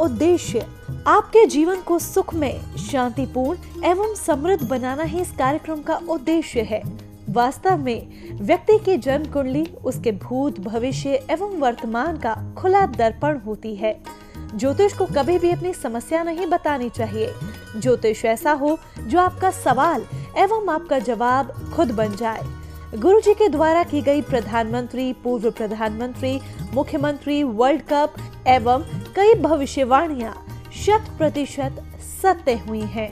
उद्देश्य आपके जीवन को सुखमय शांतिपूर्ण एवं समृद्ध बनाना ही इस कार्यक्रम का उद्देश्य है। वास्तव में, व्यक्ति की जन्म कुंडली, उसके भूत, भविष्य एवं वर्तमान का खुला दर्पण होती है। ज्योतिष को कभी भी अपनी समस्या नहीं बतानी चाहिए। ज्योतिष ऐसा हो जो आपका सवाल एवं आपका जवाब खुद बन जाए। गुरु जी के द्वारा की गई प्रधानमंत्री, पूर्व प्रधानमंत्री, मुख्यमंत्री, वर्ल्ड कप एवं कई भविष्यवाणियाँ शत प्रतिशत सत्य हुई हैं।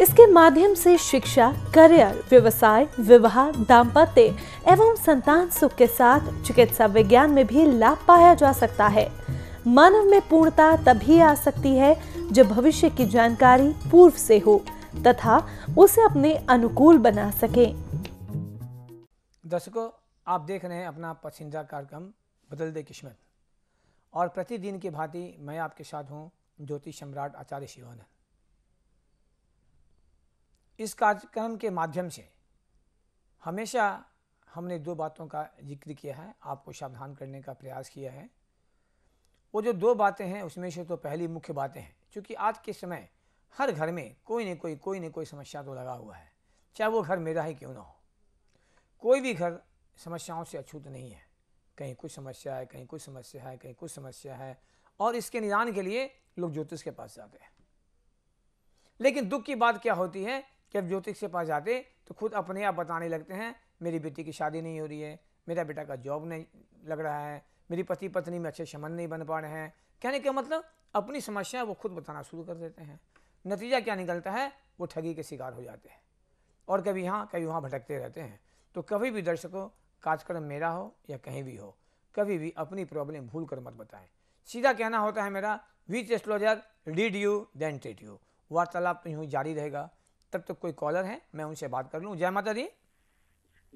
इसके माध्यम से शिक्षा, करियर, व्यवसाय, विवाह, दाम्पत्य एवं संतान सुख के साथ चिकित्सा विज्ञान में भी लाभ पाया जा सकता है मानव में पूर्णता तभी आ सकती है जब भविष्य की जानकारी पूर्व से हो तथा उसे अपने अनुकूल बना सके दर्शकों, आप देख रहे हैं अपना पसंदीदा कार्यक्रम, बदल दे किस्मत। और प्रतिदिन की भांति मैं आपके साथ हूँ ज्योतिष सम्राट आचार्य शिवानंद। इस कार्यक्रम के माध्यम से हमेशा हमने दो बातों का ज़िक्र किया है, आपको सावधान करने का प्रयास किया है। वो जो दो बातें हैं, उसमें से तो पहली मुख्य बातें हैं, क्योंकि आज के समय हर घर में कोई न कोई कोई न कोई समस्या तो लगा हुआ है, चाहे वो घर मेरा ही क्यों ना हो। कोई भी घर समस्याओं से अछूत नहीं है। कहीं कुछ समस्या है, कहीं कुछ समस्या है, कहीं कुछ समस्या है और इसके निदान के लिए लोग ज्योतिष के पास जाते हैं। लेकिन दुख की बात क्या होती है कि अब ज्योतिष के पास जाते तो खुद अपने आप बताने लगते हैं, मेरी बेटी की शादी नहीं हो रही है, मेरा बेटा का जॉब नहीं लग रहा है, मेरी पति पत्नी में अच्छे संबंध नहीं बन पा रहे हैं। कहने का मतलब अपनी समस्या वो खुद बताना शुरू कर देते हैं। नतीजा क्या निकलता है? वो ठगी के शिकार हो जाते हैं और कभी यहाँ कभी वहाँ भटकते रहते हैं। तो कभी भी दर्शकों कार्यक्रम मेरा हो या कहीं भी हो कभी भी अपनी प्रॉब्लम भूल कर मत बताएँ। सीधा कहना होता है मेरा which astrologer read you then treat you वार्तालाप तो यूँ जारी रहेगा। तब तक तो कोई कॉलर है मैं उनसे बात कर लूँ। जय माता दी।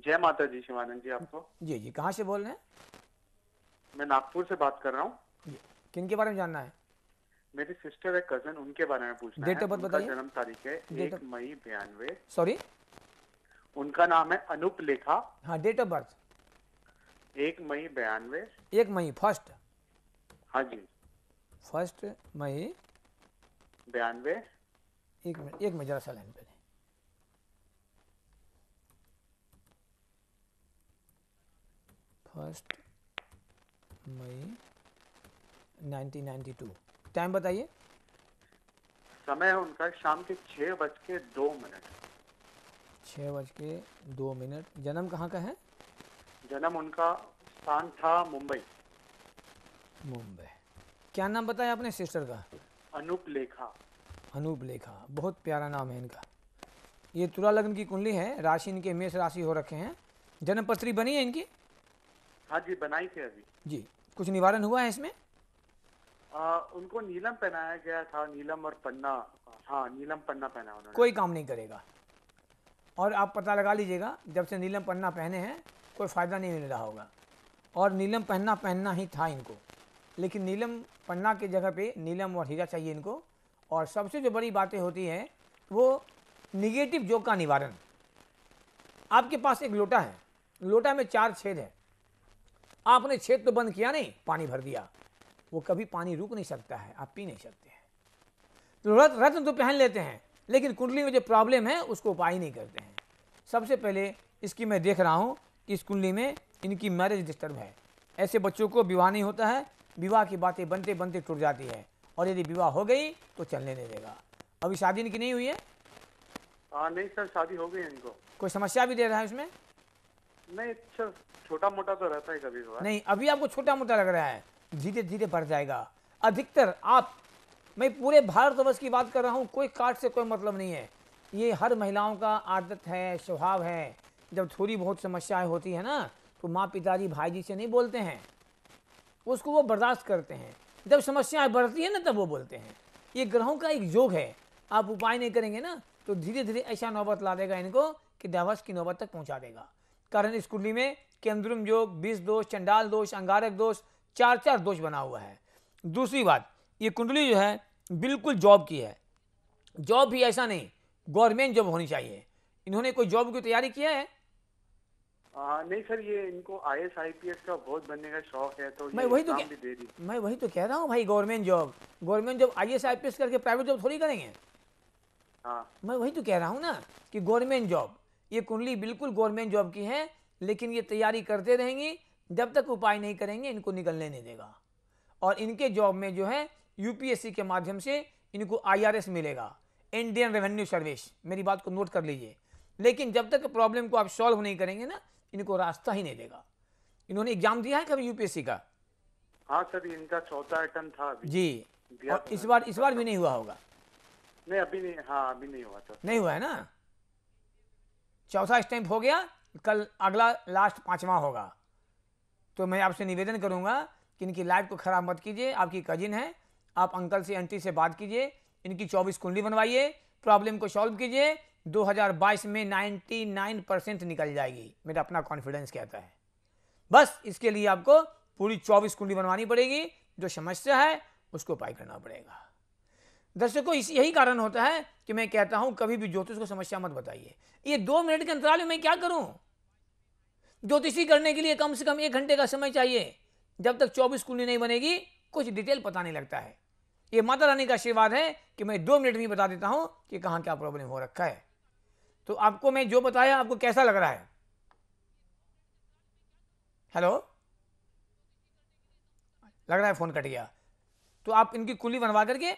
जय माता जी शिवानंद जी आपको। जी जी। कहाँ से बोल रहे हैं? मैं नागपुर से बात कर रहा हूँ। किन के बारे में जानना है? मेरी सिस्टर है कज़न उनके बारे में पूछना बताइए। जन्म तारीख है एक मई बयानवे। सॉरी उनका नाम है अनुप लेखा। हाँ डेट ऑफ़ बर्थ एक मई बयानवे। एक मई फ़र्स्ट हाँ जी। फ़र्स्ट मई। बयानवे। एक मिनट एक मिनट जरा सा लाइन पे। फ़र्स्ट मई 1992 टाइम बताइए। समय है उनका शाम के छह बज के दो मिनट। छः बज के दो मिनट। जन्म कहाँ का है? जन्म उनका स्थान था मुंबई। मुंबई। क्या नाम बताया आपने सिस्टर का? अनूप लेखा। अनूप लेखा। बहुत प्यारा नाम है इनका। ये तुला लग्न की कुंडली है। राशि इनके मेष राशि हो रखे हैं। जन्म पत्री बनी है इनकी? हाँ जी बनाई थी अभी। जी। कुछ निवारण हुआ है इसमें? आ, उनको नीलम पहनाया गया था। नीलम और पन्ना। हाँ नीलम पन्ना पहना उन्होंने। कोई काम नहीं करेगा। और आप पता लगा लीजिएगा, जब से नीलम पन्ना पहने हैं, कोई फ़ायदा नहीं मिल रहा होगा। और नीलम पहनना पहनना ही था इनको। लेकिन नीलम पन्ना की जगह पे नीलम और हीरा चाहिए इनको। और सबसे जो बड़ी बातें होती हैं, वो निगेटिव जोक का निवारण। आपके पास एक लोटा है। लोटा में चार छेद है। आपने छेद तो बंद किया नहीं, पानी भर दिया। वो कभी पानी रुक नहीं सकता है, आप पी नहीं सकते हैं। तो रत्न तो पहन लेते हैं। लेकिन कुंडली में जो प्रॉब्लम है उसको उपाय नहीं करते हैं। सबसे पहले इसकी मैं देख रहा हूँ कि इस कुंडली में इनकी मैरिज डिस्टर्ब है। ऐसे बच्चों को विवाह नहीं होता है विवाह की बातें बनते बनते टूट जाती है और यदि विवाह हो गई तो चलने नहीं देगा। अभी शादी इनकी नहीं हुई है? हाँ नहीं सर शादी हो गई इनको। कोई समस्या भी दे रहा है उसमें? नहीं अच्छा छोटा मोटा तो रहता है कभी नहीं अभी आपको छोटा मोटा लग रहा है। धीरे धीरे बढ़ जाएगा। अधिकतर आप मैं पूरे भारतवर्ष की बात कर रहा हूँ, कोई काट से कोई मतलब नहीं है। ये हर महिलाओं का आदत है, स्वभाव है। जब थोड़ी बहुत समस्याएँ होती है ना तो माँ पिताजी भाई जी से नहीं बोलते हैं। उसको वो बर्दाश्त करते हैं। जब समस्याएँ बढ़ती है ना, तब वो बोलते हैं। ये ग्रहों का एक योग है। आप उपाय नहीं करेंगे ना तो धीरे धीरे ऐसा नौबत ला देगा इनको कि डाइवर्स की नौबत तक पहुँचा देगा। कारण इस कुंडली में केंद्रुम योग बीस दोष, चंडाल दोष, अंगारक दोष चार चार दोष बना हुआ है। दूसरी बात ये कुंडली जो है बिल्कुल जॉब की है। जॉब भी ऐसा नहीं गवर्नमेंट जॉब होनी चाहिए। इन्होंने कोई जॉब की तैयारी किया है? आ, नहीं सर ये इनको I S I P S का बहुत बनने का शौक है तो मैं वही तो भी दे दी मैं वही तो कह रहा हूँ भाई government job. Government job I S I P S करके प्राइवेट जॉब थोड़ी करेंगे? हाँ। मैं वही तो कह रहा हूँ ना कि गवर्नमेंट जॉब ये कुंडली बिल्कुल गवर्नमेंट जॉब की है लेकिन ये तैयारी करते रहेंगी जब तक उपाय नहीं करेंगे इनको निकलने नहीं देगा। और इनके जॉब में जो है यूपीएससी के माध्यम से इनको आईआरएस मिलेगा इंडियन रेवेन्यू सर्विस मेरी बात को नोट कर लीजिए। लेकिन जब तक प्रॉब्लम को आप सॉल्व नहीं करेंगे ना इनको रास्ता ही नहीं देगा। इन्होंने एग्ज़ाम दिया है कभी यूपीएससी का? हाँ सर इनका चौथा अटेम्प्ट था अभी। जी। और तो इस बार इस बार भी नहीं हुआ होगा? नहीं अभी नहीं हाँ अभी नहीं हुआ सर नहीं हुआ है ना? चौथा स्टैंप हो गया कल अगला लास्ट पांचवा होगा। तो मैं आपसे निवेदन करूँगा कि इनकी लाइफ को खराब मत कीजिए आपकी कजिन है आप अंकल से, आंटी से बात कीजिए, इनकी 24 कुंडली बनवाइए, प्रॉब्लम को सॉल्व कीजिए 2022 में 99 परसेंट निकल जाएगी। मेरा अपना कॉन्फिडेंस कहता है। बस, इसके लिए आपको पूरी 24 कुंडली बनवानी पड़ेगी। जो समस्या है, उसको उपाय करना पड़ेगा। दर्शकों, इस, यही कारण होता है कि मैं कहता हूँ, कभी भी ज्योतिष को समस्या मत बताइए। ये दो मिनट के अंतराल में मैं क्या करूँ? ज्योतिषी करने के लिए कम से कम एक घंटे का समय चाहिए। जब तक चौबीस कुंडली नहीं बनेगी, कुछ डिटेल पता नहीं लगता है। ये माता रानी का आशीर्वाद है कि मैं दो मिनट में बता देता हूँ कि कहाँ क्या प्रॉब्लम हो रखा है। तो आपको मैं जो बताया, आपको कैसा लग रहा है? हेलो लग रहा है फ़ोन कट गया। तो आप इनकी कुली बनवा करके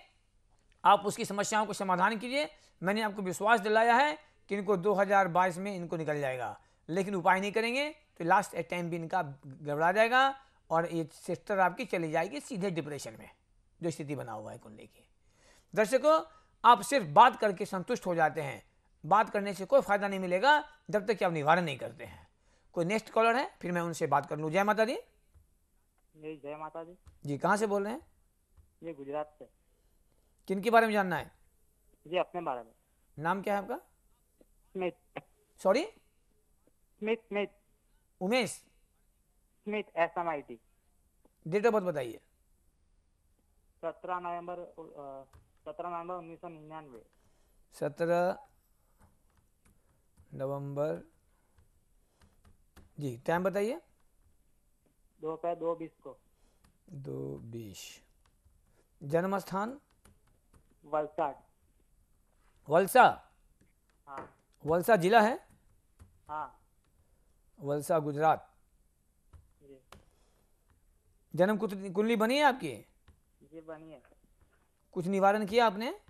आप उसकी समस्याओं को समाधान कीजिए। मैंने आपको विश्वास दिलाया है कि इनको 2022 में इनको निकल जाएगा। लेकिन उपाय नहीं करेंगे तो लास्ट टाइम भी इनका गड़बड़ा जाएगा और ये सिस्टर आपकी चली जाएगी सीधे डिप्रेशन में। जो स्थिति बना हुआ है कुंडली की। दर्शकों आप सिर्फ़ बात करके संतुष्ट हो जाते हैं। बात करने से कोई फ़ायदा नहीं मिलेगा जब तक कि आप निवारण नहीं करते हैं। कोई नेक्स्ट कॉलर है फिर मैं उनसे बात कर लूँ। जय माता दी। जय माता दी। जी कहाँ से बोल रहे हैं? ये गुजरात से। किन के बारे में जानना है? जी अपने बारे में। नाम क्या है आपका? Smith. Sorry Smith Smith. Umesh. Smith S M I T date of birth बताइए। सत्रह नवंबर सत्रह नवंबर उन्नीस सौ निन्यानवे। सत्रह नवंबर। जी टाइम बताइए। दोपहर दो बीस को। दो बीस। जन्म स्थान वलसाड। वलसा? हाँ। वलसा जिला है? हाँ। वलसा गुजरात। जन्म कुंडली बनी है आपकी? जी बनिए कुछ निवारण किया आपने?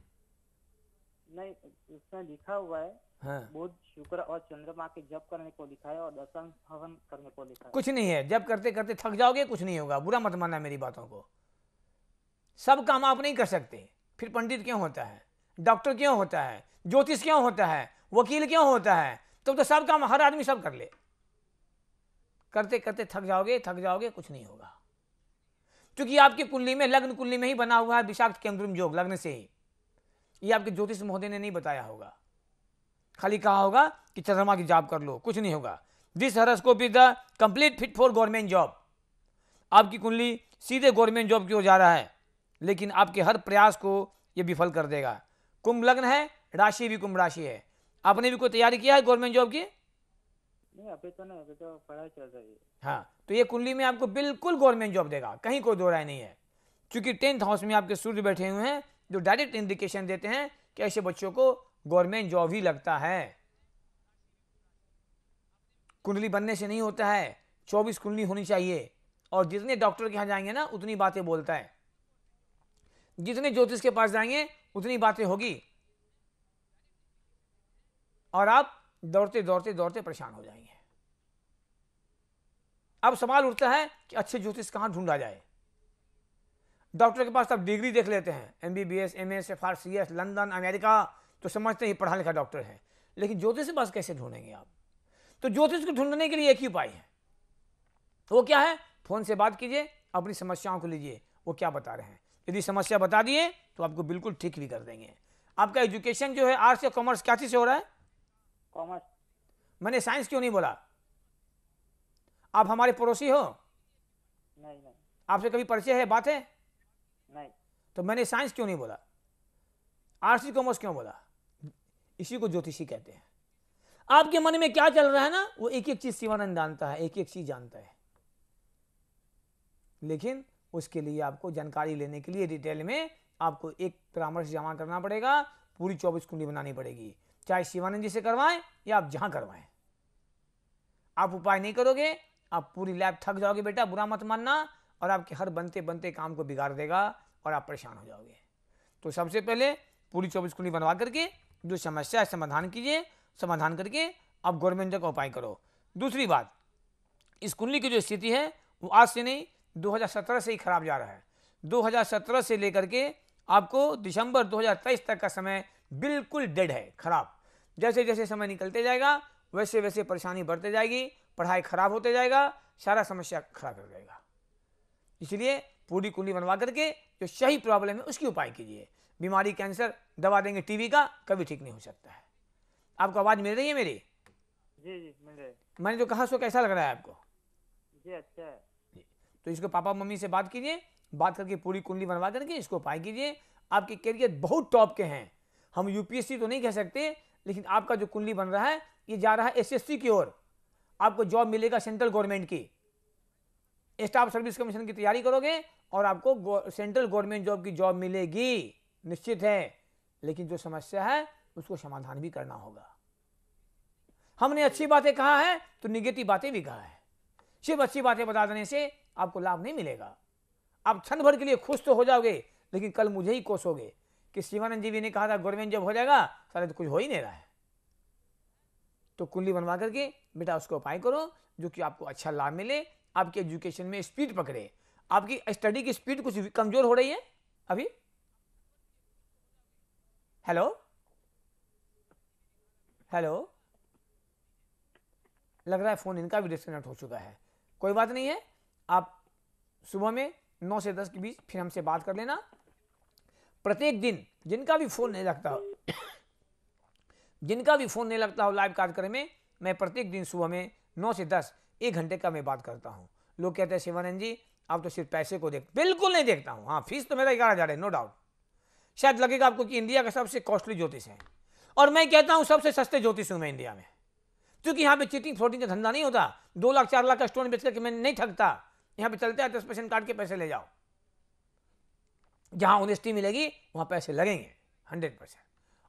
नहीं इसमें लिखा हुआ है हाँ। बुध शुक्र और चंद्रमा के जप करने को लिखा है और दशम हवन करने को लिखा है। कुछ नहीं है जब करते करते थक जाओगे कुछ नहीं होगा। बुरा मत मानना मेरी बातों को। सब काम आप नहीं कर सकते। फिर पंडित क्यों होता है? डॉक्टर क्यों होता है? ज्योतिष क्यों होता है? वकील क्यों होता है? तो तो सब काम हर आदमी सब कर ले। करते करते थक जाओगे थक जाओगे कुछ नहीं होगा। क्योंकि आपकी कुंडली में, लग्न कुंडली में ही बना हुआ है विषाक्त केंद्रुम योग लग्न से ही। ये आपके ज्योतिष महोदय ने नहीं बताया होगा। खाली कहा होगा कि चंद्रमा की जॉब कर लो, कुछ नहीं होगा। This horoscope is the complete fit for government job आपकी कुंडली सीधे गवर्नमेंट जॉब की ओर जा रहा है, लेकिन आपके हर प्रयास को ये विफल कर देगा। कुंभ लग्न है, राशि भी कुंभ राशि है। आपने भी कोई तैयारी किया है गवर्नमेंट जॉब की? नहीं, अभी तो नहीं, अभी तो पढ़ाई चल रही है। हाँ तो ये कुंडली में आपको बिल्कुल गवर्नमेंट जॉब देगा, कहीं कोई दो राय नहीं है। क्योंकि टेंथ हाउस में आपके सूर्य बैठे हुए हैं, जो डायरेक्ट इंडिकेशन देते हैं कि ऐसे बच्चों को गवर्नमेंट जॉब ही लगता है। कुंडली बनने से नहीं होता है, चौबीस कुंडली होनी चाहिए, और जितने डॉक्टर के यहाँ जाएँगे ना, उतनी बातें बोलता है। जितने ज्योतिष के पास जाएँगे, उतनी बातें होगी। और आप दौड़ते दौड़ते दौड़ते परेशान हो जाएँगे। अब सवाल उठता है कि अच्छे ज्योतिष कहाँ ढूंढा जाए? डॉक्टर के पास आप डिग्री देख लेते हैं। M B B S M S F R C S London America तो समझते हैं पढ़ा लिखा डॉक्टर है। लेकिन ज्योतिष के पास कैसे ढूंढेंगे आप? तो ज्योतिष को ढूँढने के लिए एक ही उपाय है। वो क्या है? फ़ोन से बात कीजिए, अपनी समस्याओं को लीजिए। वो क्या बता रहे हैं? यदि समस्या बता दिए तो आपको बिल्कुल ठीक भी कर देंगे। आपका एजुकेशन जो है, आर्ट्स या कॉमर्स, क्या चीज़ से हो रहा है? कॉमर्स। मैंने साइंस क्यों नहीं बोला? आप हमारे पड़ोसी हो। नहीं नहीं। आपसे कभी परिचय है बात है? नहीं। तो मैंने साइंस क्यों नहीं बोला? आर्ट्स कॉमर्स क्यों बोला? इसी को ज्योतिषी कहते हैं। आपके मन में क्या चल रहा है ना? वो एक एक चीज़ शिवानंद जानता है एक एक चीज़ जानता है। लेकिन उसके लिए आपको जानकारी लेने के लिए डिटेल में आपको एक परामर्श जमा करना पड़ेगा पूरी चौबीस कुंडली बनानी पड़ेगी। चाहे शिवानंद जी से करवाएँ या आप जहाँ करवाएँ। आप उपाय नहीं करोगे, आप पूरी लैब थक जाओगे बेटा, बुरा मत मानना, और आपके हर बनते बनते काम को बिगाड़ देगा और आप परेशान हो जाओगे। तो सबसे पहले पूरी चौबीस कुंडली बनवा करके, जो समस्या है समाधान कीजिए, समाधान करके आप गवर्नमेंट का उपाय करो। दूसरी बात, इस कुंडली की जो स्थिति है, वो आज से नहीं 2017 से ही खराब जा रहा है। 2017 से लेकर के आपको दिसंबर 2023 तक का समय बिल्कुल डेड है, खराब। जैसे जैसे समय निकलते जाएगा वैसे वैसे परेशानी बढ़ते जाएगी पढ़ाई खराब होते जाएगा सारा समस्या खराब कर जाएगा। इसलिए पूरी कुंडली बनवा करके जो सही प्रॉब्लम है उसकी उपाय कीजिए। बीमारी कैंसर दवा देंगे टीबी का कभी ठीक नहीं हो सकता है। आपको आवाज़ मिल रही है मेरी? जी जी मिल रहे मैंने जो कहा सो कैसा लग रहा है आपको? जी अच्छा है। तो इसको पापा मम्मी से बात कीजिए बात करके पूरी कुंडली बनवा करके इसको उपाय कीजिए। आपके करियर बहुत टॉप के हैं। हम यूपीएससी तो नहीं कह सकते लेकिन आपका जो कुंडली बन रहा है, ये जा रहा है एसएससी की ओर। आपको जॉब मिलेगा सेंट्रल गवर्नमेंट की। स्टाफ सर्विस कमीशन की तैयारी करोगे और आपको सेंट्रल गवर्नमेंट जॉब की जॉब मिलेगी। निश्चित है। लेकिन जो समस्या है, उसको समाधान भी करना होगा। हमने अच्छी बातें कहा है तो निगेटिव बातें भी कहा है। सिर्फ़ अच्छी बातें बता देने से आपको लाभ नहीं मिलेगा। आप क्षण भर के लिए खुश तो हो जाओगे, लेकिन कल मुझे ही कोसोगे। कि शिवानंद जी भी ने कहा था गवर्नमेंट जब हो जाएगा सारे तो कुछ हो ही नहीं रहा है। तो कुंडली बनवा करके, बेटा, उसको उपाय करो, जो कि आपको अच्छा लाभ मिले, आपके एजुकेशन में स्पीड पकड़े। आपकी स्टडी की स्पीड कुछ कमज़ोर हो रही है, अभी? हेलो? हेलो? लग रहा है फ़ोन इनका भी डिस्कनेक्ट हो चुका है। कोई बात नहीं है, आप सुबह में नौ से दस के बीच फिर हमसे बात कर लेना। प्रत्येक दिन जिनका भी फ़ोन नहीं लगता हो, जिनका भी फ़ोन नहीं लगता हो लाइव कार्यक्रम में, मैं प्रत्येक दिन सुबह में नौ से दस, एक घंटे का मैं बात करता हूँ। लोग कहते हैं, शिवानंद जी, आप तो सिर्फ़ पैसे को देख, बिल्कुल नहीं देखता हूँ। हाँ फ़ीस तो मेरा ग्यारह हज़ार है नो डाउट शायद लगेगा आपको कि इंडिया का सबसे कॉस्टली ज्योतिष है। और मैं कहता हूँ, सबसे सस्ते ज्योतिष हूँ मैं इंडिया में। क्योंकि यहाँ पे चीटिंग फ्रॉडिंग का धंधा नहीं होता। दो लाख, चार लाख का स्टोन बेच करके मैं नहीं ठगता। यहाँ पे चलते हैं, दस परसेंट काट के पैसे ले जाओ। जहाँ ऑनेस्टी मिलेगी वहाँ पैसे लगेंगे हंड्रेड परसेंट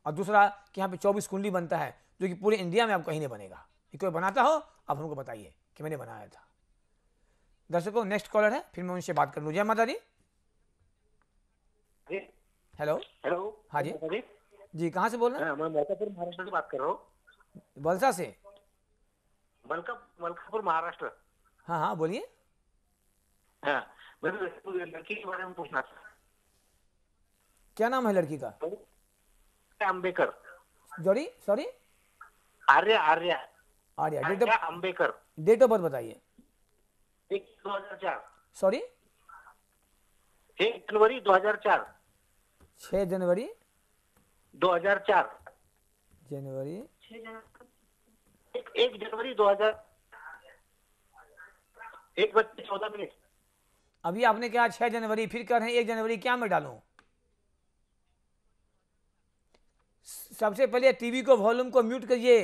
और दूसरा कि यहाँ पे चौबीस कुंडली बनता है जो कि पूरे इंडिया में आप कहीं नहीं बनेगा। ये कोई बनाता हो आप हमको बताइए कि मैंने बनाया था। दर्शकों नेक्स्ट कॉलर है फिर मैं उनसे बात कर लूँ। जय माता दी। हेलो हेलो हाँ जी। जी कहाँ से बोल रहे हाँ, मैं मलकापुर महाराष्ट्र से बात कर रहा हूँ। हैं बलसा से? मलका मलकापुर महाराष्ट्र। हाँ हाँ बोलिए। हाँ लड़की के बारे में पूछना था। क्या नाम है लड़की का? अंबेकर। जोड़ी sorry Arya Arya. Arya date of Ambekar. Date of birth बताइए। एक दो हज़ार चार। सॉरी एक जनवरी दो हज़ार चार। छः जनवरी? दो हज़ार चार। जनवरी? एक, जनवरी दो हज़ार एक बज चौदह मिनट। अभी आपने कहा छह जनवरी फिर कह रहे हैं एक जनवरी क्या मैं डालूं? सबसे पहले टीवी को वॉल्यूम को म्यूट करिए।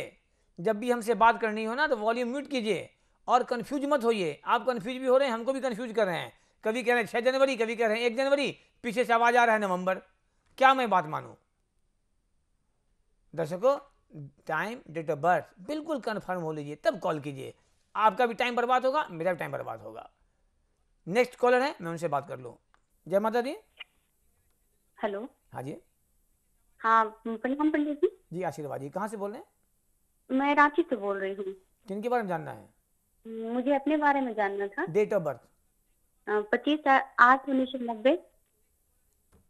जब भी हमसे बात करनी हो ना तो वॉल्यूम म्यूट कीजिए। और कंफ्यूज मत होइए। आप कंफ्यूज भी हो रहे हैं हमको भी कंफ्यूज कर रहे हैं। कभी कह रहे हैं छः जनवरी कभी कह रहे हैं एक जनवरी पीछे से आवाज़ आ रहा है नवंबर। क्या मैं बात मानूं? दर्शकों टाइम डेट ऑफ़ बर्थ बिल्कुल कन्फर्म हो लीजिए तब कॉल कीजिए। आपका भी टाइम बर्बाद होगा मेरा भी टाइम बर्बाद होगा। नेक्स्ट कॉलर है मैं उनसे बात कर लूँ। जय माता दी। हेलो हाँ जी। हाँ प्रणाम पंडित जी। जी आशीर्वाद जी। कहाँ से बोल रहे हैं? मैं रांची से बोल रही हूँ। किनके बारे में जानना है? मुझे अपने बारे में जानना था। डेट ऑफ़ बर्थ पच्चीस आठ उन्नीस सौ नब्बे।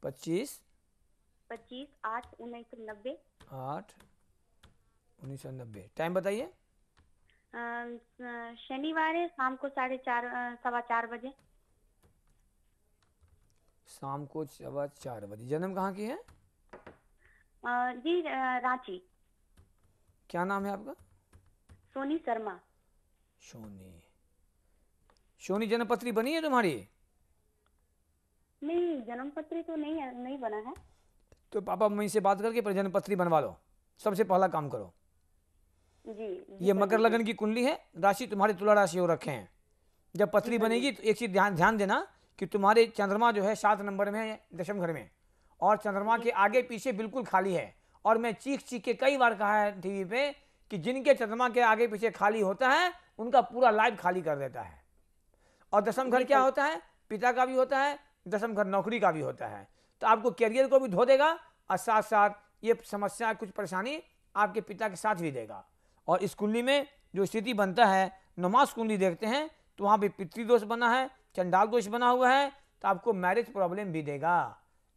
पच्चीस? पच्चीस आठ उन्नीस सौ नब्बे। आठ उन्नीस सौ नब्बे। टाइम बताइए। शनिवार है शाम को साढ़े चार सवा चार बजे। शाम को सवा चार बजे। जन्म कहाँ की है? जी रांची। क्या नाम है आपका? सोनी शर्मा। सोनी। सोनी जन्मपत्री बनी है तुम्हारी? नहीं जन्म पत्री तो नहीं नहीं बना है। तो पापा मम्मी से बात करके पर जन्मपत्री बनवा लो। सबसे पहला काम करो। जी जी ये मकर लगन की कुंडली है। राशि तुम्हारी तुला राशि हो रखे हैं। जब पत्री बनेगी। तो एक चीज़ ध्यान ध्यान देना कि तुम्हारे चंद्रमा जो है सात नंबर में है दशम घर में। और चंद्रमा के आगे पीछे बिल्कुल खाली है। और मैं चीख चीख के कई बार कहा है टीवी पे कि जिनके चंद्रमा के आगे पीछे खाली होता है उनका पूरा लाइफ खाली कर देता है। और दसम घर क्या होता है? पिता का भी होता है दसम घर नौकरी का भी होता है। तो आपको कैरियर को भी धो देगा और साथ साथ ये समस्या कुछ परेशानी आपके पिता के साथ भी देगा। और इस कुंडली में जो स्थिति बनता है नमाज़ कुंडली देखते हैं तो वहाँ पे पितृदोष बना है चंडाल दोष बना हुआ है तो आपको मैरिज प्रॉब्लम भी देगा।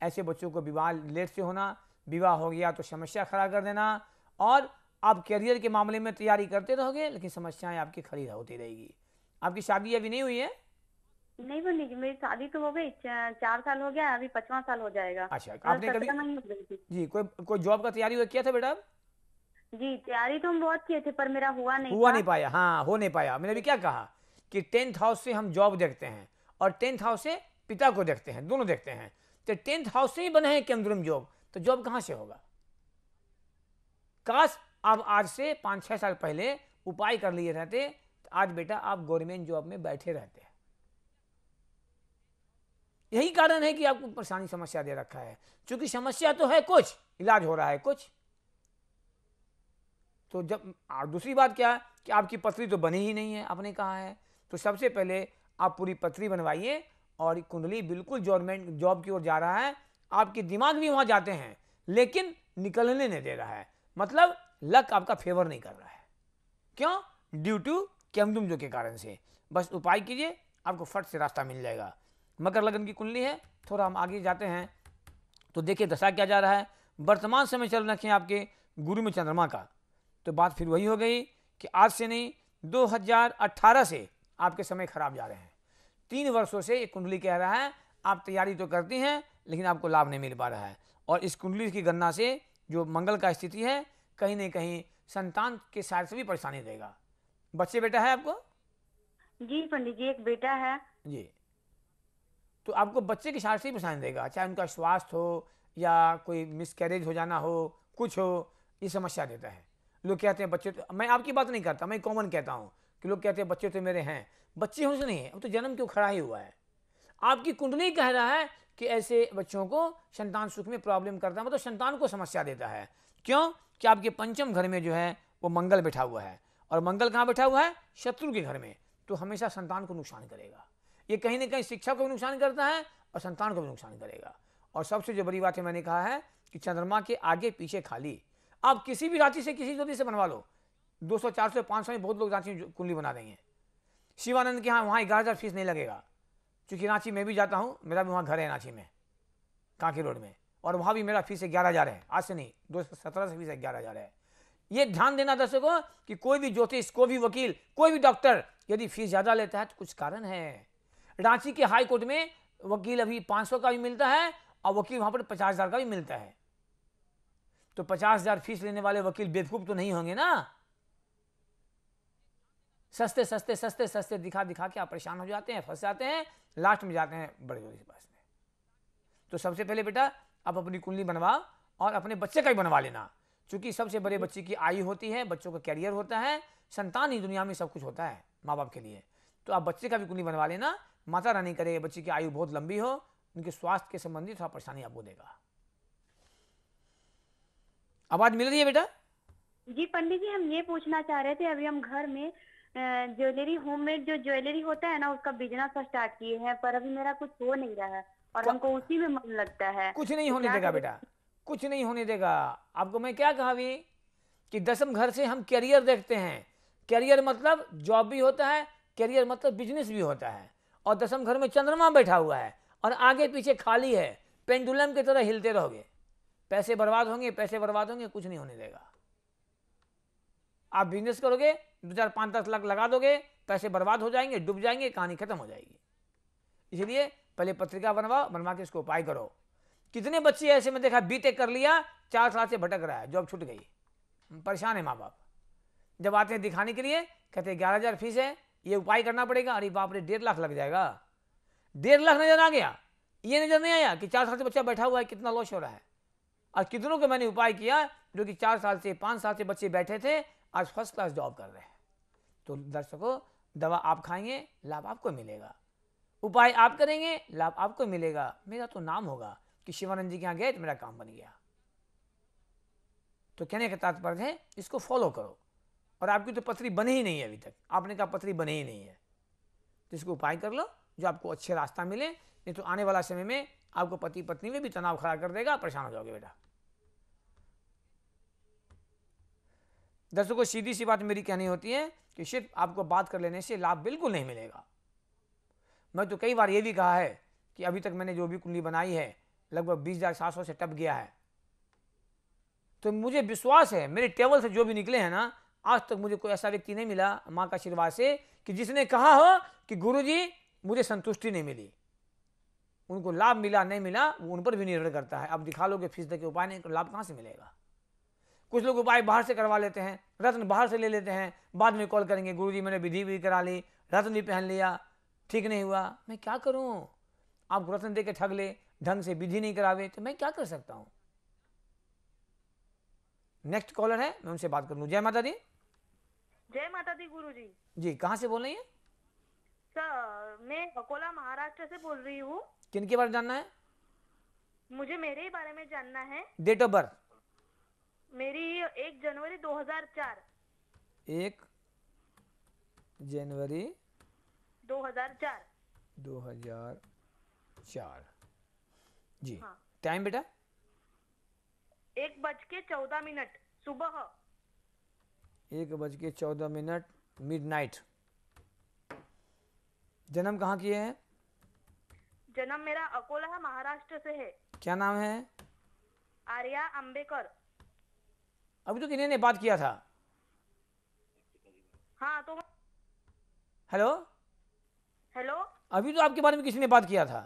ऐसे बच्चों को विवाह लेट से होना विवाह हो गया तो समस्या खड़ा कर देना और आप करियर के मामले में तैयारी करते रहोगे लेकिन समस्याएँ आपकी खड़ी होती रहेगी। आपकी शादी अभी नहीं हुई है? नहीं पंडित जी मेरी शादी तो हो गई चार साल हो गया अभी पचवां साल हो जाएगा। अच्छा आपने कभी जी कोई कोई जॉब का तैयारी किया था बेटा जी तैयारी तो हम बहुत किए थे पर मेरा हुआ नहीं हुआ नहीं पाया हाँ हो नहीं पाया। मैंने भी क्या कहा कि टेंथ हाउस से हम जॉब देखते हैं और टेंथ हाउस से पिता को देखते हैं दोनों देखते हैं। तो टेंथ हाउस से ही बने हैं केंद्रम जॉब तो जॉब कहाँ से होगा? काश आप आज से पाँच छः साल पहले उपाय कर लिए रहते तो आज बेटा आप गवर्नमेंट जॉब में बैठे रहते। यही कारण है कि आपको परेशानी समस्या दे रखा है। क्योंकि समस्या तो है कुछ, इलाज हो रहा है कुछ। तो जब दूसरी बात क्या है कि आपकी पथरी तो बनी ही नहीं है, आपने कहा है। तो सबसे पहले आप पूरी पथरी बनवाइए और कुंडली बिल्कुल गवर्नमेंट जॉब की ओर जा रहा है। आपके दिमाग भी वहाँ जाते हैं, लेकिन निकलने नहीं दे रहा है। मतलब लक आपका फेवर नहीं कर रहा है। क्यों? ड्यू टू केमदुम जो के कारण से। बस उपाय कीजिए, आपको फट से रास्ता मिल जाएगा। मकर लगन की कुंडली है, थोड़ा हम आगे जाते हैं। तो देखिए दशा क्या जा रहा है। वर्तमान समय चल रखे आपके गुरु में चंद्रमा का। तो बात फिर वही हो गई कि आज से नहीं 2018 से आपके समय खराब जा रहे हैं। तीन वर्षों से ये कुंडली कह रहा है आप तैयारी तो करती हैं लेकिन आपको लाभ नहीं मिल पा रहा है। और इस कुंडली की गणना से जो मंगल का स्थिति है कहीं ना कहीं संतान के साथ से भी परेशानी देगा। बच्चे बेटा है आपको? जी पंडित जी एक बेटा है। जी। तो आपको बच्चे के साथ से ही परेशानी देगा चाहे उनका स्वास्थ्य हो या कोई मिसकैरेज हो जाना हो कुछ हो ये समस्या देता है। लोग कहते हैं बच्चे तो मैं आपकी बात नहीं करता मैं कॉमन कहता हूँ कि लोग कहते हैं, बच्चे तो मेरे हैं। बच्चे हमसे नहीं है वो तो जन्म क्यों खड़ा ही हुआ है? आपकी कुंडली कह रहा है कि ऐसे बच्चों को संतान सुख में प्रॉब्लम करता है मतलब संतान को समस्या देता है। क्यों? कि आपके पंचम घर में जो है, वो मंगल बैठा हुआ है। और मंगल कहाँ बैठा हुआ है? शत्रु के घर में। तो हमेशा संतान को नुकसान करेगा। ये कहीं ना कहीं शिक्षा को भी नुकसान करता है और संतान को भी नुकसान करेगा। और सबसे जो बड़ी बात है, मैंने कहा है कि चंद्रमा के आगे पीछे खाली। आप किसी भी राशि से किसी ज्योति से बनवा लो। 200 400 500 में बहुत लोग रांची में कुंडली बना देंगे। शिवानंद के यहाँ वहाँ ग्यारह हज़ार फ़ीस नहीं लगेगा। क्योंकि रांची में भी जाता हूँ, मेरा भी वहाँ घर है रांची में कांकी रोड में। और वहाँ भी मेरा फ़ीस ग्यारह हज़ार है। आज से नहीं, दो सौ सत्रह से फ़ीस है ग्यारह हज़ार है। ये ध्यान देना दर्शकों कि कोई भी ज्योतिष, कोई भी वकील, कोई भी डॉक्टर यदि फ़ीस ज़्यादा लेता है तो कुछ कारण है। रांची के हाई कोर्ट में वकील अभी 500 का भी मिलता है और वकील वहाँ पर पचास हज़ार का भी मिलता है। तो पचास हज़ार फ़ीस लेने वाले वकील बेवकूफ़ तो नहीं होंगे ना? सस्ते सस्ते सस्ते सस्ते दिखा दिखा के आप परेशान हो जाते हैं, फंस जाते हैं लास्ट में जाते हैं बड़े जोड़ी के पास में। तो सबसे पहले बेटा, आप अपनी कुंडली बनवाओ और अपने बच्चे का भी बनवा लेना। क्योंकि सबसे बड़े बच्चे की आयु होती है, बच्चों का कैरियर होता है, संतान ही दुनिया में सब कुछ होता है माँ बाप के लिए। तो आप बच्चे का भी कुंडली बनवा लेना, माता रानी करे, बच्चे की आयु बहुत लंबी हो, उनके स्वास्थ्य के संबंधी थोड़ा परेशानी आपको देगा। आवाज़ मिल रही है बेटा? जी पंडित जी, हम ये पूछना चाह रहे थे, अभी हम घर में ज्वेलरी होममेड जो ज्वेलरी होता है ना उसका बिज़नेस स्टार्ट किए हैं पर अभी मेरा कुछ हो नहीं रहा है और हमको उसी में मन लगता है। कुछ नहीं तो होने देगा बेटा कुछ नहीं होने देगा। आपको मैं क्या कहा अभी? कि दसम घर से हम करियर देखते हैं। करियर मतलब जॉब भी होता है करियर मतलब बिज़नेस भी होता है। और दसम घर में चंद्रमा बैठा हुआ है और आगे पीछे खाली है पेंडुलम की तरह हिलते रहोगे। पैसे बर्बाद होंगे पैसे बर्बाद होंगे कुछ नहीं होने देगा। आप बिज़नेस करोगे, दो चार पाँच दस लाख लगा दोगे, पैसे बर्बाद हो जाएँगे, डूब जाएँगे, कहानी खत्म हो जाएगी। इसलिए पहले पत्रिका बनवाओ, बनवा के इसको उपाय करो। कितने बच्चे ऐसे में देखा बीटेक कर लिया, चार साल से भटक रहा है, जॉब छूट गई। परेशान है माँ बाप। जब आते हैं दिखाने के लिए, कहते हैं, ग्यारह हज़ार फ़ीस है, ये उपाय करना पड़ेगा। अरे बाप रे, डेढ़ लाख लग जाएगा। डेढ़ लाख नज़र आ गया। ये नज़र नहीं आया कि चार साल से बच्चा बैठा हुआ है, कितना लॉस हो रहा है। और कितनों के मैंने उपाय किया, जो कि चार साल से, पाँच साल से बच्चे बैठे थे आज फ़र्स्ट क्लास जॉब कर रहे हैं। तो दर्शकों, दवा आप खाएँगे, लाभ आपको मिलेगा। उपाय आप करेंगे, लाभ आपको मिलेगा। मेरा तो नाम होगा कि शिवानंद जी के यहाँ गए तो मेरा काम बन गया। तो कहने का तात्पर्य है, इसको फॉलो करो। और आपकी तो पथरी बने ही नहीं है अभी तक। आपने कहा पथरी बने ही नहीं है। तो इसको उपाय कर लो, जो आपको अच्छे रास्ता मिले, नहीं तो आने वाला समय में आपको पति पत्नी में भी तनाव खड़ा कर देगा, परेशान हो जाओगे बेटा। दर्शकों सीधी सी बात मेरी कहनी होती है कि सिर्फ़ आपको बात कर लेने से लाभ बिल्कुल नहीं मिलेगा। मैं तो कई बार ये भी कहा है कि अभी तक मैंने जो भी कुंडली बनाई है, लगभग बीस हज़ार सात सौ से टप गया है। तो मुझे विश्वास है, मेरे टेबल से जो भी निकले हैं ना, आज तक मुझे कोई ऐसा व्यक्ति नहीं मिला माँ का आशीर्वाद से कि जिसने कहा हो कि गुरु जी मुझे संतुष्टि नहीं मिली। उनको लाभ मिला, नहीं मिला, वो उन पर भी निर्भर करता है। अब दिखा लो कि फ़ीस के उपाय नहीं तो लाभ कहाँ से मिलेगा? कुछ लोग उपाय बाहर से करवा लेते हैं रत्न बाहर से ले लेते हैं। बाद में कॉल करेंगे गुरु जी मैंने विधि भी करा ली रत्न भी पहन लिया ठीक नहीं हुआ। मैं क्या करूँ? आप रत्न दे के ठग ले ढंग से विधि नहीं करावे तो मैं क्या कर सकता हूँ? नेक्स्ट कॉलर है मैं उनसे बात कर लूँ। जय माता दी जय माता दी गुरु जी जी कहाँ से बोल रही हैं? सर मैं अकोला महाराष्ट्र से बोल रही हूँ। किन के बारे में जानना है? मुझे मेरे ही बारे में जानना है। डेट ऑफ़ बर्थ मेरी एक जनवरी 2004 एक जनवरी 2004 2004 जी। हाँ। टाइम बेटा? एक बज के चौदह मिनट। सुबह। एक बज के चौदह मिनट मिड नाइट जन्म कहाँ किए हैं? जन्म मेरा अकोला महाराष्ट्र से है। क्या नाम है? आर्या अंबेकर। अभी तो किन्हीं ने बात किया था? हाँ तो हेलो? हेलो? अभी तो आपके बारे में किसी ने बात किया था?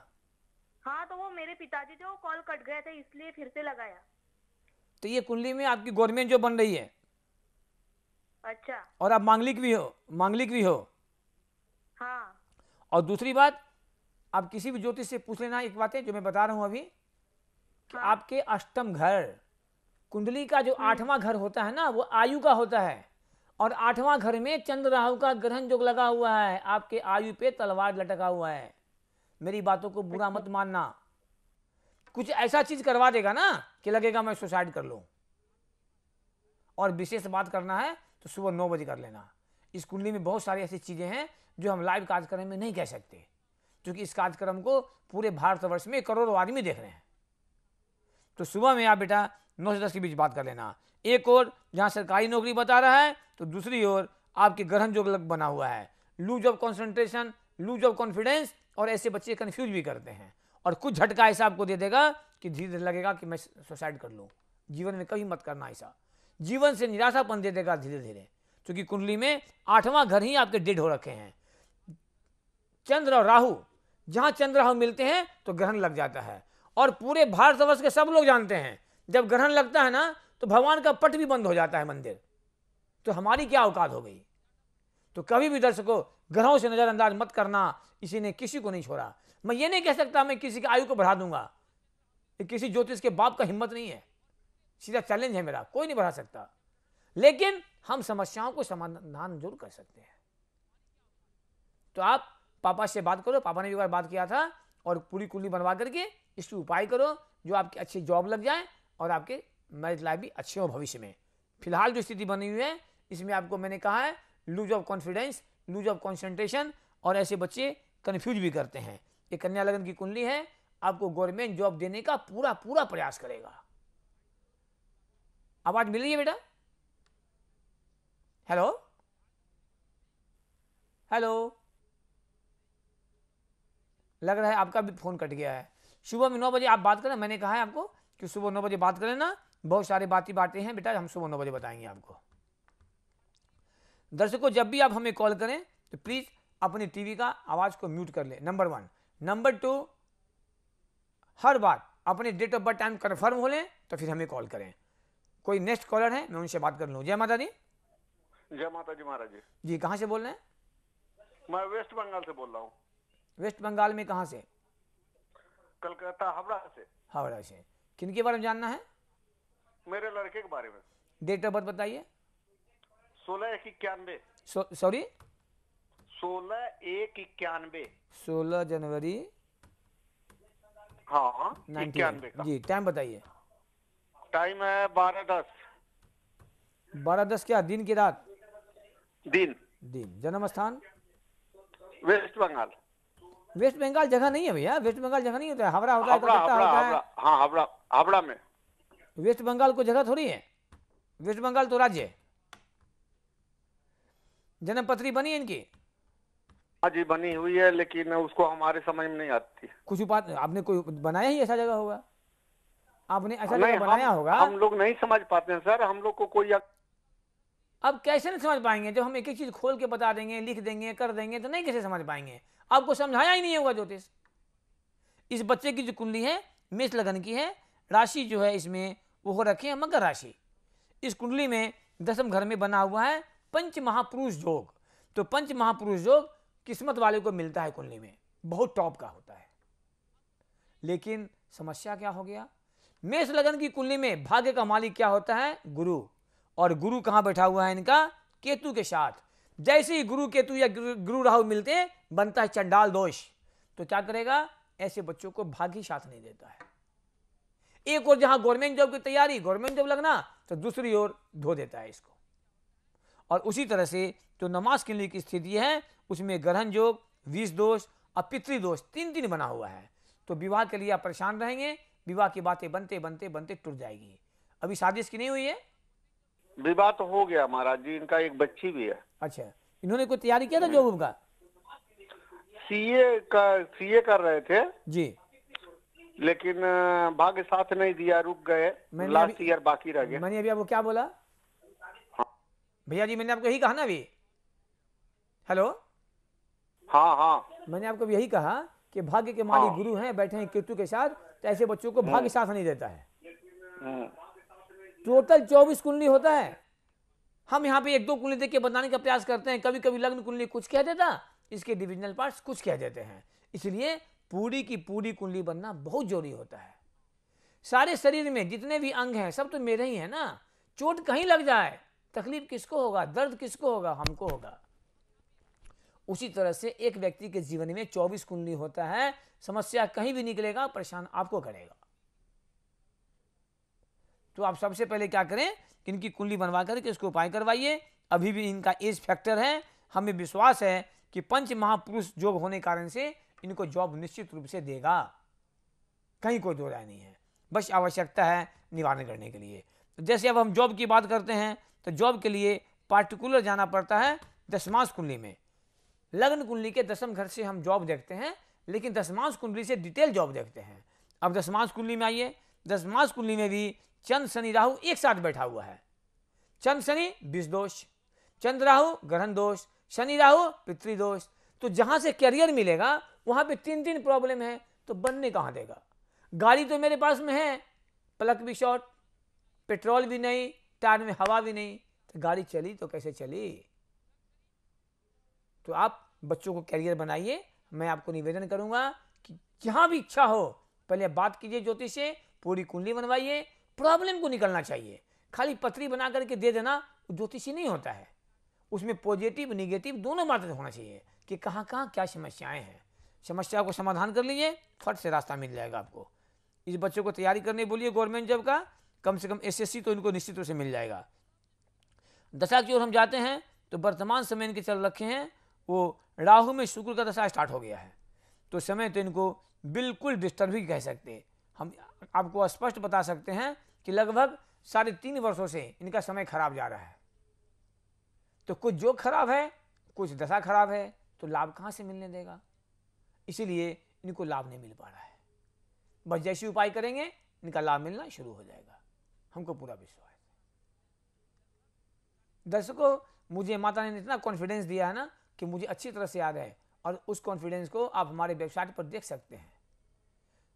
हाँ तो वो मेरे पिताजी थे वो कॉल कट गए थे इसलिए फिर से लगाया। तो ये कुंडली में आपकी गवर्नमेंट जो बन रही है? अच्छा। और आप मांगलिक भी हो मांगलिक भी हो? हाँ। और दूसरी बात आप किसी भी ज्योतिष से पूछ लेना एक बात है जो मैं बता रहा हूँ अभी कि हाँ। आपके अष्टम घर कुंडली का जो आठवां घर होता है ना वो आयु का होता है। और आठवां घर में चंद्र राहु का ग्रहण जो लगा हुआ है आपके आयु पे तलवार लटका हुआ है। मेरी बातों को बुरा मत मानना। कुछ ऐसा चीज़ करवा देगा ना कि लगेगा मैं सुसाइड कर लूँ। और विशेष बात करना है तो सुबह नौ बजे कर लेना। इस कुंडली में बहुत सारी ऐसी चीज़ें हैं जो हम लाइव कार्यक्रम में नहीं कह सकते। क्योंकि इस कार्यक्रम को पूरे भारतवर्ष में करोड़ों आदमी देख रहे हैं। तो सुबह में आप बेटा नौ से दस के बीच बात कर लेना। एक और जहाँ सरकारी नौकरी बता रहा है तो दूसरी ओर, आपके ग्रहण जो लग बना हुआ है। Lose of concentration, lose of confidence और ऐसे बच्चे कंफ्यूज भी करते हैं। और कुछ झटका ऐसा आपको दे देगा कि धीरे धीरे लगेगा कि मैं सुसाइड कर लूँ। जीवन में कभी मत करना ऐसा। जीवन से निराशापन दे देगा धीरे धीरे क्योंकि कुंडली में आठवां घर ही आपके डेड हो रखे हैं। चंद्र और राहु, जहाँ चंद्र राहु मिलते हैं तो ग्रहण लग जाता है। और पूरे भारतवर्ष के सब लोग जानते हैं जब ग्रहण लगता है ना तो भगवान का पट भी बंद हो जाता है मंदिर। तो हमारी क्या औकात हो गई? तो कभी भी दर्शकों, ग्रहों से नजरअंदाज मत करना, इसी ने किसी को नहीं छोड़ा। मैं ये नहीं कह सकता मैं किसी की आयु को बढ़ा दूँगा किसी ज्योतिष के बाप का हिम्मत नहीं है। सीधा चैलेंज है मेरा, कोई नहीं बढ़ा सकता। लेकिन हम समस्याओं को समाधान ज़रूर कर सकते हैं। तो आप पापा से बात करो, पापा ने भी बार बात किया था, और पूरी कुंडली बनवा करके इसकी उपाय करो, जो आपकी अच्छी जॉब लग जाए और आपके मैरिज लाइफ भी अच्छे हो भविष्य में। फ़िलहाल जो स्थिति बनी हुई है, इसमें आपको मैंने कहा है lose of confidence lose of concentration और ऐसे बच्चे कन्फ्यूज़ भी करते हैं। ये कन्या लगन की कुंडली है, आपको गवर्नमेंट जॉब देने का पूरा पूरा प्रयास करेगा। आवाज़ मिल रही है बेटा? हेलो हेलो लग रहा है आपका भी फ़ोन कट गया है। सुबह में नौ बजे आप बात करें मैंने कहा है आपको कि सुबह नौ बजे बात करें ना बहुत सारी बातें बातें हैं बेटा हम सुबह नौ बजे बताएँगे आपको। दर्शकों जब भी आप हमें कॉल करें तो प्लीज़ अपने टीवी का आवाज़ को म्यूट कर ले। Number one. नंबर टू हर बार अपने date of birth time confirm हो लें तो फिर हमें कॉल करें। कोई नेक्स्ट कॉलर है मैं उनसे बात कर लूँ। जय माता दी जय माता जी महाराज जी। जी कहाँ से बोल रहे हैं? मैं वेस्ट बंगाल से बोल रहा हूँ। वेस्ट बंगाल में कहाँ से? कलकत्ता हावड़ा से। हावड़ा से। किन के बारे में जानना है? मेरे लड़के के बारे में। डेट ऑफ़ बर्थ बताइए। सोलह एक इक्यानवे। सॉरी सोलह एक इक्यानवे। सोलह जनवरी। हाँ 98 इक्यानवे जी टाइम बताइए। टाइम है बारह दस। बारह दस क्या दिन की रात? दिन। दिन। जन्म स्थान? वेस्ट बंगाल। वेस्ट बंगाल जगह नहीं है भैया वेस्ट बंगाल जगह नहीं होता है हावड़ा होता है हावड़ा कलकत्ता हावड़ा होता है। हाँ हावड़ा हावड़ा में। वेस्ट बंगाल को जगह थोड़ी है वेस्ट बंगाल तो राज्य है। जन्म पत्री बनी है इनकी। हाँ जी बनी हुई है लेकिन उसको हमारे समझ में नहीं आती। कुछ उपाय आपने कोई बनाया ही ऐसा जगह होगा? आपने ऐसा जगह बनाया होगा? हम लोग नहीं समझ पाते हैं सर। हम लोग को कोई अब कैसे नहीं समझ पाएँगे? जब हम एक एक चीज़ खोल के बता देंगे, लिख देंगे, कर देंगे तो नहीं कैसे समझ पाएँगे? आपको समझाया ही नहीं होगा ज्योतिष। इस बच्चे की जो कुंडली है, मेष लगन की है, राशि जो है इसमें वो हो रखी है मकर राशि। इस कुंडली में दसम घर में बना हुआ है पंच महापुरुष योग। तो पंच महापुरुष योग किस्मत वाले को मिलता है कुंडली में। बहुत टॉप का होता है। लेकिन समस्या क्या हो गया? मेष लगन की कुंडली में भाग्य का मालिक क्या होता है? गुरु। और गुरु कहाँ बैठा हुआ है इनका? केतु के साथ। जैसे ही गुरु, केतु या गुरु राहु मिलते हैं, बनता है चंडाल दोष। तो क्या करेगा? ऐसे बच्चों को भाग्य साथ नहीं देता है। एक और जहाँ गवर्नमेंट जॉब की तैयारी, गवर्नमेंट जॉब लगना तो दूसरी ओर धो देता है इसको। और उसी तरह से जो नमाज़ के लिए की स्थिति है, उसमें ग्रहण योग विष दोष और पितृदोष तीन तीन बना हुआ है। तो विवाह के लिए आप परेशान रहेंगे, विवाह की बातें बनते बनते बनते टूट जाएगी। अभी शादी इसकी नहीं हुई है? विवाह तो हो गया महाराज जी इनका एक बच्ची भी है। अच्छा इन्होंने कोई तैयारी किया था जॉब का? सीए का सीए कर रहे थे। जी। लेकिन भाग्य साथ नहीं दिया रुक गए। लास्ट ईयर बाकी रह गया मैंने अभी आपको क्या बोला? हाँ। भैया जी मैंने आपको यही कहा ना अभी? हेलो हाँ हाँ। मैंने आपको यही कहा कि भाग्य के मालिक हाँ। गुरु हैं बैठे हैं केतु के साथ तो ऐसे बच्चों को भाग्य साथ नहीं देता है। हम्म, टोटल चौबीस कुंडली होता है। हम यहाँ पे एक दो कुंडली देख के बताने का प्रयास करते हैं। कभी कभी लग्न कुंडली कुछ कह देता, इसके डिविजनल पार्ट्स कुछ कह देते हैं। इसलिए पूरी की पूरी कुंडली बनना बहुत ज़रूरी होता है। सारे शरीर में जितने भी अंग हैं, सब तो मेरे ही हैं ना। चोट कहीं लग जाए, तकलीफ़ किसको होगा, दर्द किसको होगा, हमको होगा। उसी तरह से एक व्यक्ति के जीवन में 24 कुंडली होता है। समस्या कहीं भी निकलेगा, परेशान आपको करेगा। तो आप सबसे पहले क्या करें, इनकी कुंडली बनवा करके इसको उपाय करवाइए। अभी भी इनका एज फैक्टर है, हमें विश्वास है कि पंच महापुरुष जॉब होने कारण से इनको जॉब निश्चित रूप से देगा। कहीं कोई दो राय नहीं है। बस आवश्यकता है निवारण करने के लिए। तो जैसे अब हम जॉब की बात करते हैं तो जॉब के लिए पार्टिकुलर जाना पड़ता है दसमांश कुंडली में। लग्न कुंडली के दसम घर से हम जॉब देखते हैं, लेकिन दसमांश कुंडली से डिटेल जॉब देखते हैं। अब दसमांश कुंडली में आइए। दसमांश कुंडली में भी चंद शनि राहु एक साथ बैठा हुआ है। चंद्र शनि विष दोष चंद्र राहु ग्रहण दोष, शनि राहु पितृदोष तो जहाँ से करियर मिलेगा, वहाँ पे तीन तीन प्रॉब्लम है तो बनने कहाँ देगा? गाड़ी तो मेरे पास में है प्लग भी शॉर्ट पेट्रोल भी नहीं टायर में हवा भी नहीं तो गाड़ी चली तो कैसे चली? तो आप बच्चों को कैरियर बनाइए, मैं आपको निवेदन करूँगा कि जहाँ भी इच्छा हो, पहले बात कीजिए ज्योतिष से, पूरी कुंडली बनवाइए प्रॉब्लम को निकलना चाहिए। खाली पत्री बना करके दे देना, ज्योतिषी नहीं होता है। उसमें पॉजिटिव, निगेटिव दोनों बातें होना चाहिए कि कहाँ कहाँ क्या समस्याएँ हैं। समस्या को समाधान कर लीजिए, फट से रास्ता मिल जाएगा आपको। इस बच्चों को तैयारी करने बोलिए गवर्नमेंट जॉब का, कम से कम एसएससी तो इनको निश्चित रूप से मिल जाएगा। दशा की ओर हम जाते हैं तो वर्तमान समय इनके चल रखे हैं, वो राहु में शुक्र का दशा स्टार्ट हो गया है। तो समय तो इनको बिल्कुल डिस्टर्ब ही कह सकते हम आपको स्पष्ट बता सकते हैं कि लगभग साढ़े तीन वर्षों से इनका समय खराब जा रहा है। तो कुछ जो खराब है, कुछ दशा खराब है तो लाभ कहाँ से मिलने देगा? इसीलिए इनको लाभ नहीं मिल पा रहा है। बस जैसे उपाय करेंगे, इनका लाभ मिलना शुरू हो जाएगा। हमको पूरा विश्वास है। दर्शकों, मुझे माता ने इतना कॉन्फिडेंस दिया है ना कि मुझे अच्छी तरह से याद है और उस कॉन्फिडेंस को आप हमारे वेबसाइट पर देख सकते हैं।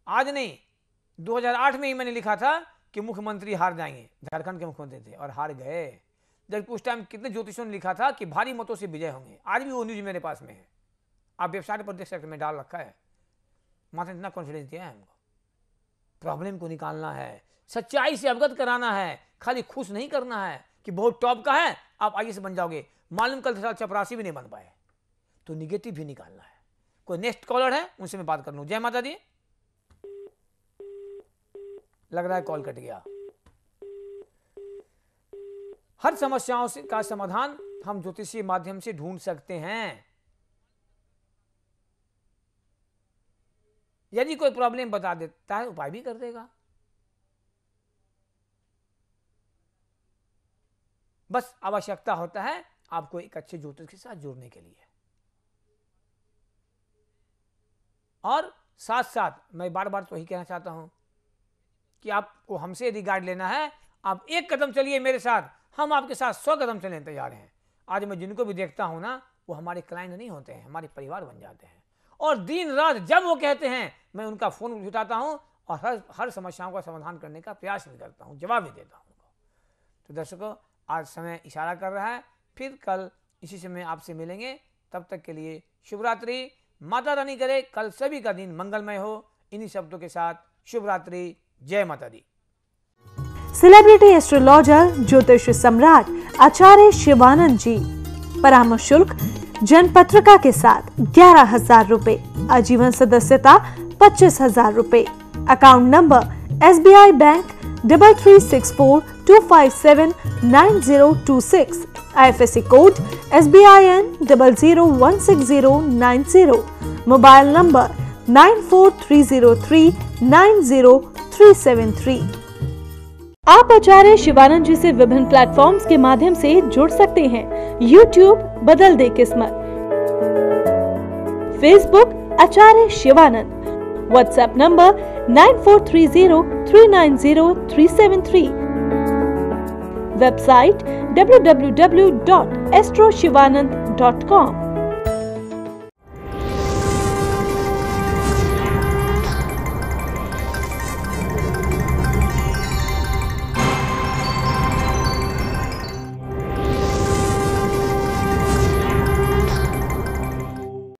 आज नहीं 2008 में ही मैंने लिखा था कि मुख्यमंत्री हार जाएँगे, झारखंड के मुख्यमंत्री थे और हार गए। जबकि उस टाइम कितने ज्योतिषों ने लिखा था कि भारी मतों से विजय होंगे। आज भी वो न्यूज़ मेरे पास में है। आप वेबसाइट पर देख सकते मैं डाल रखा है। माता ने इतना कॉन्फिडेंस दिया है हमको। प्रॉब्लम को निकालना है। सच्चाई से अवगत कराना है। खाली खुश नहीं करना है कि बहुत टॉप का है, आप आगे से बन जाओगे। मालूम कल साल चपरासी भी नहीं बन पाए। तो निगेटिव भी निकालना है। कोई नेक्स्ट कॉलर है, उनसे मैं बात कर लूँ। जय माता दी। लग रहा है कॉल कट गया। हर समस्याओं से का समाधान हम ज्योतिषीय माध्यम से ढूंढ सकते हैं। यदि कोई प्रॉब्लम बता देता है, उपाय भी कर देगा। बस आवश्यकता होता है आपको एक अच्छे ज्योतिष के साथ जोड़ने के लिए। और साथ साथ मैं बार बार तो यही कहना चाहता हूँ कि आपको हमसे यदि गाइड लेना है, आप एक कदम चलिए मेरे साथ, हम आपके साथ सौ कदम चलने तैयार हैं। आज मैं जिनको भी देखता हूँ ना, वो हमारे क्लाइंट नहीं होते हैं, हमारे परिवार बन जाते हैं। और दिन रात जब वो कहते हैं, मैं उनका फ़ोन उठाता हूँ और हर हर समस्याओं का समाधान करने का प्रयास भी करता हूँ, जवाब भी देता हूँ तो दर्शकों, आज समय इशारा कर रहा है, फिर कल इसी समय आपसे मिलेंगे। तब तक के लिए शुभरात्रि। माता रानी करे, कल सभी का दिन मंगलमय हो। इन्हीं शब्दों के साथ शुभरात्रि। जय माता दी। सेलिब्रिटी एस्ट्रोलॉजर ज्योतिष सम्राट, आचार्य शिवानंद जी। परामर्श शुल्क जन पत्रिका के साथ ग्यारह हज़ार रूपए, आजीवन सदस्यता पच्चीस हज़ार रूपए। Account number S B I bank double three six four two five seven nine zero two six I F S C code S B I N double zero one six zero nine zero mobile number nine four three zero three nine zero three seven three आप आचार्य शिवानंद जी से विभिन्न platforms के माध्यम से जुड़ सकते हैं। YouTube बदल दे किस्मत। Facebook Acharya Shivanand. WhatsApp number nine four three zero three nine zero three seven three website www.astroshivanand.com